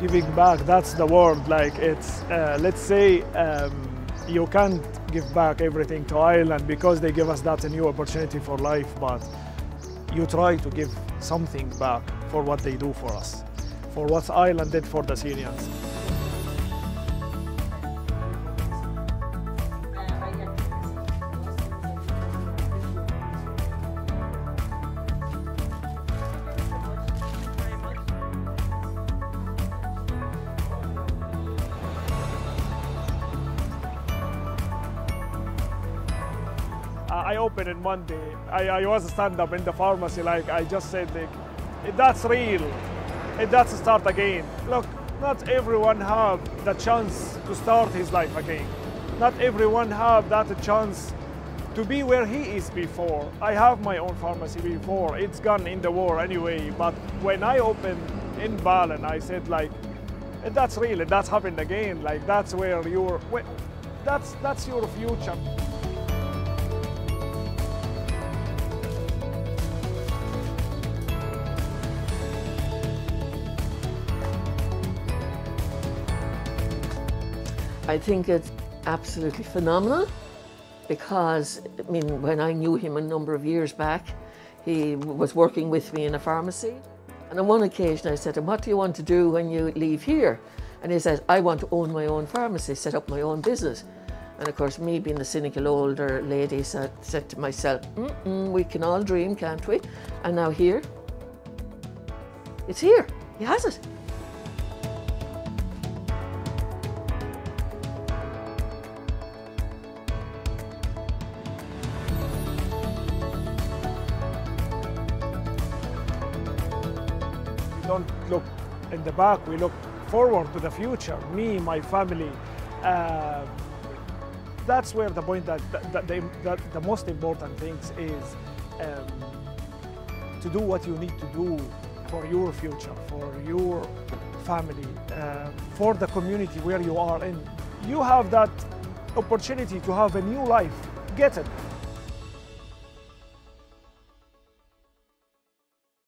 giving back that's the word like it's uh, let's say um, you can't give back everything to ireland because they give us that a new opportunity for life but you try to give something back for what they do for us for what ireland did for the syrians I opened it Monday. I, I was stand up in the pharmacy, like I just said, like, that's real, if that's a start again. Look, not everyone have the chance to start his life again. Not everyone have that chance to be where he is before. I have my own pharmacy before. It's gone in the war anyway. But when I opened in Ballon, I said like, that's real, that's happened again. Like that's where you're. That's that's your future. I think it's absolutely phenomenal because, I mean, when I knew him a number of years back, he was working with me in a pharmacy. And on one occasion I said to him, what do you want to do when you leave here? And he said, I want to own my own pharmacy, set up my own business. And of course, me being the cynical older lady said, said to myself, mm -mm, we can all dream, can't we? And now here, it's here, he has it. Don't look in the back, we look forward to the future, me, my family. Uh, that's where the point that, that, the, that the most important things is um, to do what you need to do for your future, for your family, uh, for the community where you are in. You have that opportunity to have a new life. Get it.